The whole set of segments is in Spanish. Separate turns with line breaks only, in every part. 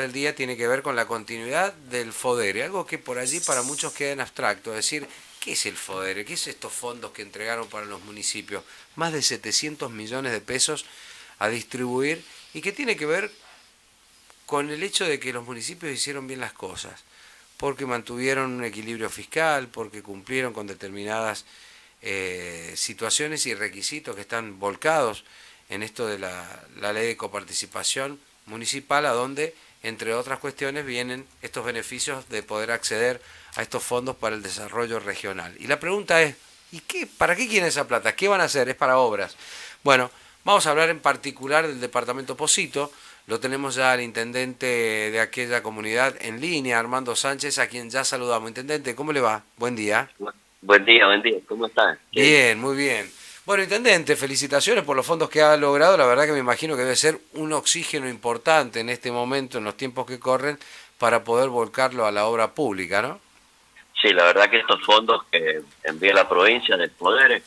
del día tiene que ver con la continuidad del FODERE, algo que por allí para muchos queda en abstracto, es decir, ¿qué es el FODERE? ¿Qué es estos fondos que entregaron para los municipios? Más de 700 millones de pesos a distribuir y que tiene que ver con el hecho de que los municipios hicieron bien las cosas, porque mantuvieron un equilibrio fiscal, porque cumplieron con determinadas eh, situaciones y requisitos que están volcados en esto de la, la ley de coparticipación municipal, a donde, entre otras cuestiones, vienen estos beneficios de poder acceder a estos fondos para el desarrollo regional. Y la pregunta es, ¿y qué, para qué quieren esa plata? ¿Qué van a hacer? Es para obras. Bueno, vamos a hablar en particular del departamento Posito, lo tenemos ya al intendente de aquella comunidad en línea, Armando Sánchez, a quien ya saludamos. Intendente, ¿cómo le va? Buen día.
Buen día, buen día. ¿Cómo está?
Bien, muy bien. Bueno, intendente, felicitaciones por los fondos que ha logrado. La verdad que me imagino que debe ser un oxígeno importante en este momento, en los tiempos que corren, para poder volcarlo a la obra pública, ¿no?
Sí, la verdad que estos fondos que envía la provincia del Poder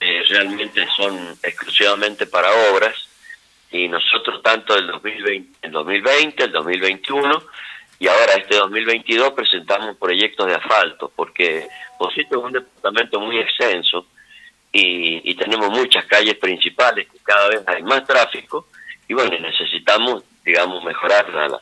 eh, realmente son exclusivamente para obras y nosotros tanto el 2020, el 2020, el 2021 y ahora este 2022 presentamos proyectos de asfalto porque Posito es un departamento muy extenso y, tenemos muchas calles principales que cada vez hay más tráfico y bueno, necesitamos, digamos, mejorar la,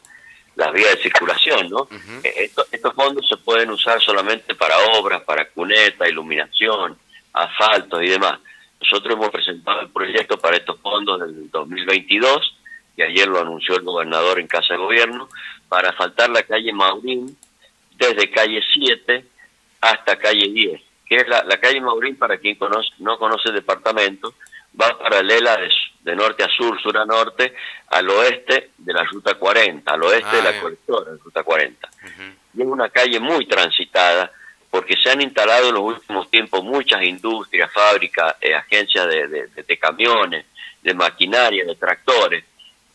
las vías de circulación, ¿no? Eh, estos fondos se pueden usar solamente para obras, para cuneta, iluminación, asfalto y demás. Nosotros hemos presentado el proyecto para estos fondos del 2022, y ayer lo anunció el gobernador en Casa de Gobierno, para asfaltar la calle Maurín desde calle 7 hasta calle 10, que es la, calle Maurín, para quien conoce, no conoce el departamento, va paralela de, norte a sur, sur a norte, al oeste de la ruta 40, al oeste de la ah, colectora, la ruta 40. Y es una calle muy transitada, porque se han instalado en los últimos tiempos muchas industrias, fábricas, eh, agencias de, camiones, de maquinaria, de tractores,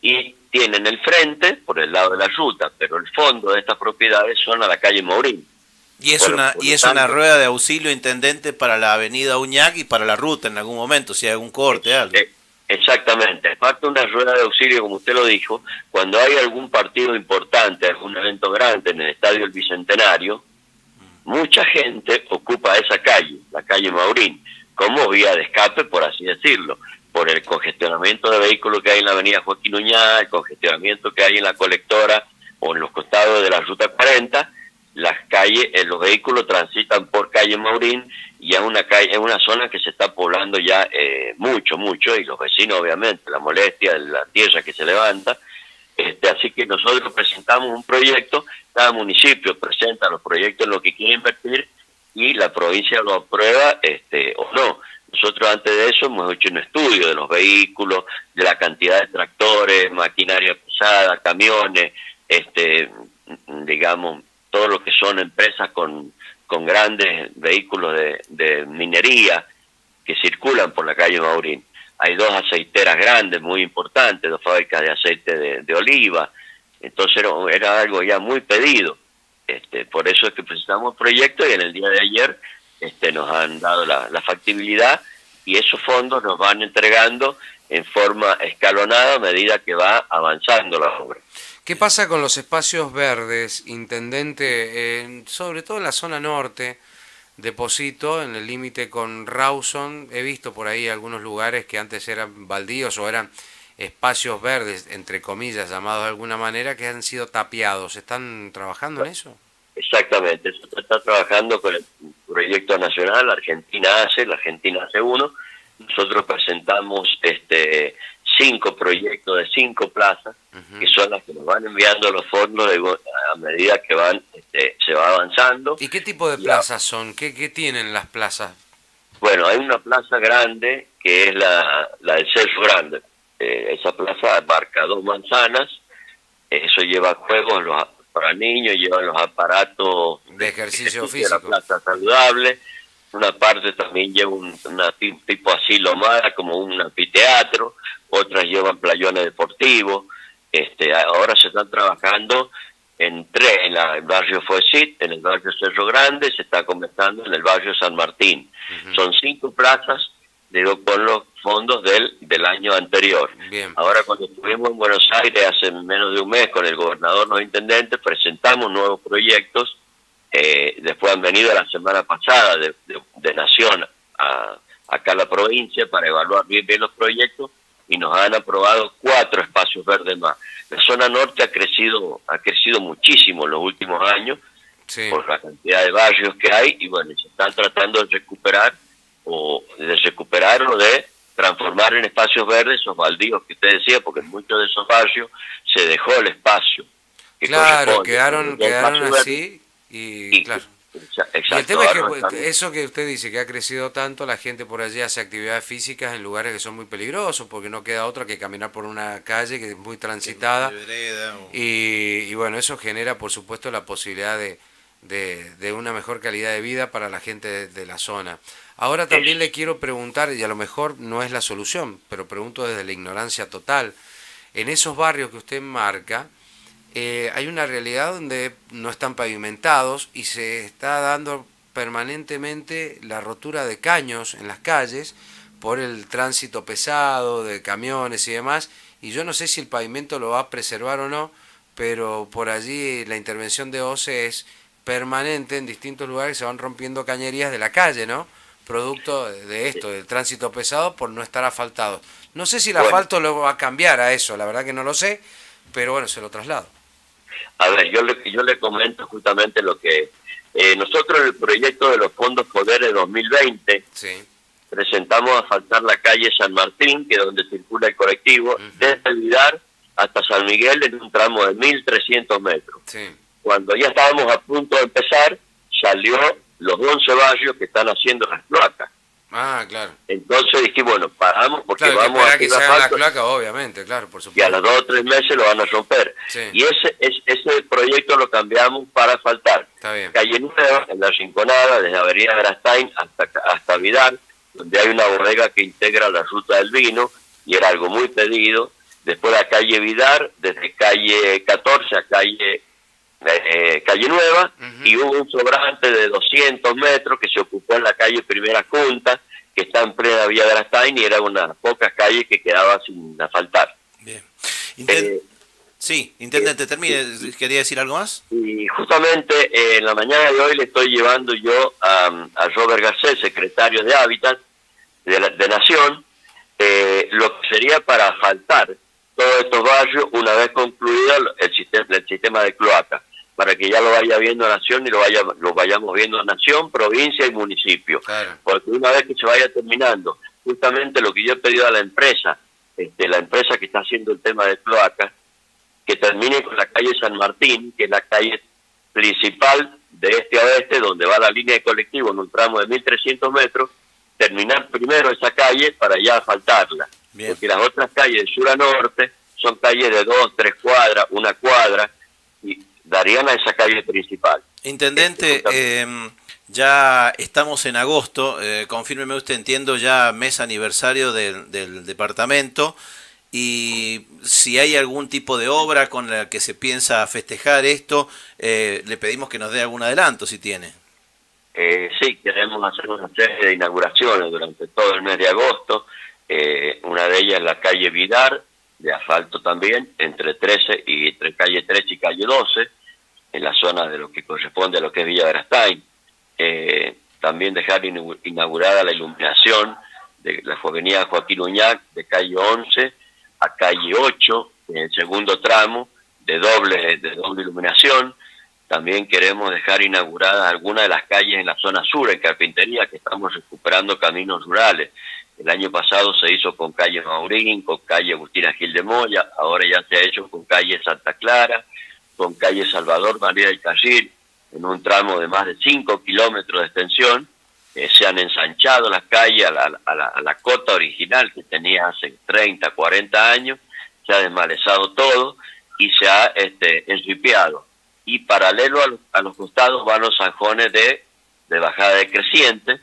y tienen el frente por el lado de la ruta, pero el fondo de estas propiedades son a la calle Mourín.
Y es una y es una rueda de auxilio intendente para la avenida Uñac y para la ruta en algún momento, si hay algún corte, algo.
Eh, exactamente, aparte una rueda de auxilio, como usted lo dijo, cuando hay algún partido importante, algún evento grande en el Estadio El Bicentenario, mucha gente ocupa esa calle, la calle Maurín, como vía de escape, por así decirlo, por el congestionamiento de vehículos que hay en la avenida Joaquín Uñá, el congestionamiento que hay en la colectora o en los costados de la ruta 40, las calles, eh, los vehículos transitan por calle Maurín y es una calle, es una zona que se está poblando ya eh, mucho, mucho, y los vecinos obviamente, la molestia de la tierra que se levanta, este, así que nosotros presentamos un proyecto, cada municipio presenta los proyectos en lo que quiere invertir y la provincia lo aprueba este, o no. Nosotros antes de eso hemos hecho un estudio de los vehículos, de la cantidad de tractores, maquinaria pesada, camiones, este, digamos, todo lo que son empresas con, con grandes vehículos de, de minería que circulan por la calle Maurín hay dos aceiteras grandes, muy importantes, dos fábricas de aceite de, oliva, entonces era, algo ya muy pedido. Este, por eso es que presentamos el proyecto y en el día de ayer este, nos han dado la, factibilidad y esos fondos nos van entregando en forma escalonada a medida que va avanzando la obra.
¿Qué pasa con los espacios verdes, intendente, sobre todo en la zona norte? deposito en el límite con Rawson. He visto por ahí algunos lugares que antes eran baldíos o eran espacios verdes, entre comillas, llamados de alguna manera, que han sido tapiados. ¿Están trabajando en eso?
Exactamente, eso está trabajando con el proyecto nacional, Argentina hace, la Argentina hace uno. Nosotros presentamos este cinco proyectos de cinco plazas, que son las que nos van enviando los fondos a medida que van este, se va avanzando.
¿Y qué tipo de plazas son? ¿Qué, ¿Qué, tienen las plazas?
Bueno, hay una plaza grande que es la, la del Celso Grande. Eh, esa plaza abarca dos manzanas, eso lleva juegos los, para niños, lleva los aparatos
de ejercicio físico.
la plaza saludable. Una parte también lleva un una tipo asilo más, como un anfiteatro otras llevan playones deportivos. Este, ahora se están trabajando en tres, en el barrio Fuesit, en el barrio Cerro Grande, se está comenzando en el barrio San Martín. Son cinco plazas digo, con los fondos del, del año anterior. Ahora cuando estuvimos en Buenos Aires hace menos de un mes con el gobernador, los intendentes, presentamos nuevos proyectos, eh, después han venido la semana pasada de, de, Nación a, acá a la provincia para evaluar bien, bien los proyectos y nos han aprobado cuatro espacios verdes más. La zona norte ha crecido, ha crecido muchísimo en los últimos años por la cantidad de barrios que hay y bueno, se están tratando de recuperar o de recuperar o de transformar en espacios verdes esos baldíos que usted decía, porque en muchos de esos barrios se dejó el espacio.
claro, quedaron, quedaron así y, claro. y el tema es que eso que usted dice, que ha crecido tanto, la gente por allí hace actividades físicas en lugares que son muy peligrosos, porque no queda otra que caminar por una calle que es muy transitada. Y, y bueno, eso genera, por supuesto, la posibilidad de, de, de, una mejor calidad de vida para la gente de, la zona. Ahora también le quiero preguntar, y a lo mejor no es la solución, pero pregunto desde la ignorancia total, en esos barrios que usted marca, eh, hay una realidad donde no están pavimentados y se está dando permanentemente la rotura de caños en las calles por el tránsito pesado de camiones y demás, y yo no sé si el pavimento lo va a preservar o no, pero por allí la intervención de OCE es permanente en distintos lugares se van rompiendo cañerías de la calle, ¿no? Producto de esto, del tránsito pesado por no estar asfaltado. No sé si el asfalto lo va a cambiar a eso, la verdad que no lo sé, pero bueno, se lo traslado.
A ver, yo le, yo le comento justamente lo que eh, nosotros en el proyecto de los fondos Poderes 2020 presentamos asfaltar la calle San Martín, que es donde circula el colectivo, desde el Vidar hasta San Miguel en un tramo de 1.300 metros. Sí cuando ya estábamos a punto de empezar, salió los 11 barrios que están haciendo las cloacas.
Ah, claro.
Entonces dije, bueno, paramos porque vamos
a que se la cloaca, obviamente, claro, por supuesto.
Y a los dos o tres meses lo van a romper. Y ese, ese proyecto lo cambiamos para asfaltar.
Está bien.
Calle Nueva, en la Rinconada, desde Avenida Grastain hasta, hasta Vidal, donde hay una bodega que integra la ruta del vino, y era algo muy pedido. Después la calle Vidar, desde calle 14 a calle eh, calle Nueva y hubo un sobrante de 200 metros que se ocupó en la calle Primera Junta, que está en plena Vía de Arastain y era una pocas calles que quedaba sin asfaltar.
Bien. Eh, sí, intendente, termine. ¿Quería decir algo más?
Y justamente eh, en la mañana de hoy le estoy llevando yo a, Robert Garcés, secretario de Hábitat de, de Nación, lo que sería para asfaltar todos estos barrios una vez concluido el sistema, el sistema de cloaca para que ya lo vaya viendo Nación y lo, vaya, lo vayamos viendo Nación, provincia y municipio. Porque una vez que se vaya terminando, justamente lo que yo he pedido a la empresa, este, la empresa que está haciendo el tema de cloacas, que termine con la calle San Martín, que es la calle principal de este a oeste, donde va la línea de colectivo en un tramo de 1.300 metros, terminar primero esa calle para ya asfaltarla. Porque las otras calles de sur a norte son calles de dos, tres cuadras, una cuadra, y darían a esa calle principal.
Intendente, em, ya estamos en agosto, eh, confírmeme usted, entiendo ya mes aniversario del, departamento y si hay algún tipo de obra con la que se piensa festejar esto, eh, le pedimos que nos dé algún adelanto si tiene.
Eh, sí, queremos hacer una serie de inauguraciones durante todo el mes de agosto. Eh, una de ellas en la calle Vidar, de asfalto también, entre 13 y entre calle 13 y calle 12 en la zona de lo que corresponde a lo que es Villa Grastain. Eh, también dejar inaugurada la iluminación de la avenida Joaquín Uñac de calle 11 a calle 8, en el segundo tramo, de doble, de doble iluminación. También queremos dejar inauguradas algunas de las calles en la zona sur, en Carpintería, que estamos recuperando caminos rurales. El año pasado se hizo con calle Maurín, con calle Agustina Gil de Moya, ahora ya se ha hecho con calle Santa Clara, con calle Salvador María del Carril, en un tramo de más de 5 kilómetros de extensión. Eh, se han ensanchado las calles a la, a, la, cota original que tenía hace 30, 40 años, se ha desmalezado todo y se ha este, Y paralelo a, los costados van los zanjones de, de bajada de creciente,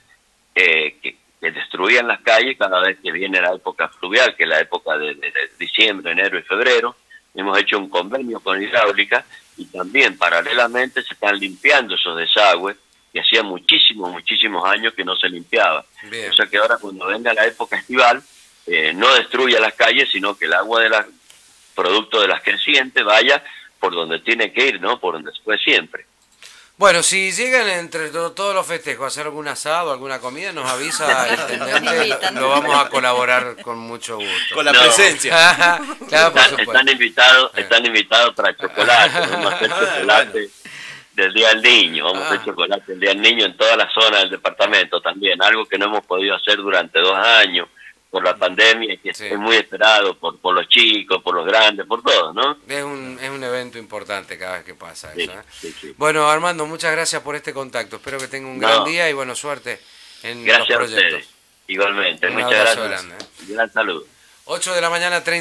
eh, que, destruían las calles cada vez que viene la época fluvial, que es la época de diciembre, enero y febrero hemos hecho un convenio con hidráulica y también paralelamente se están limpiando esos desagües que hacía muchísimos, muchísimos años que no se limpiaba.
Bien.
O sea que ahora cuando venga la época estival, eh, no destruya las calles, sino que el agua de las producto de las crecientes vaya por donde tiene que ir, ¿no? Por donde fue siempre.
Bueno, si llegan entre to- todos los festejos a hacer algún asado, alguna comida, nos avisa el intendente, lo vamos a colaborar con mucho gusto.
Con la
No.
presencia.
claro, por
Están, invitados,
Eh.
están invitados para chocolate, vamos a hacer
Ah,
chocolate del Día del Niño, vamos a
Ah.
hacer chocolate del Día del Niño en toda la zona del departamento también, algo que no hemos podido hacer durante dos años por la pandemia y que
Sí.
es muy esperado por, por los chicos, por los grandes, por todos, ¿no?
Es un, es un evento importante cada vez que pasa
Sí,
eso. ¿eh?
sí.
Bueno, Armando, muchas gracias por este contacto. Espero que tenga un
No.
gran día y bueno, suerte en
Gracias a
los proyectos.
ustedes. Igualmente,
Un
muchas gracias.
grande, ¿eh?
Gran saludo.
8 de la mañana, 30.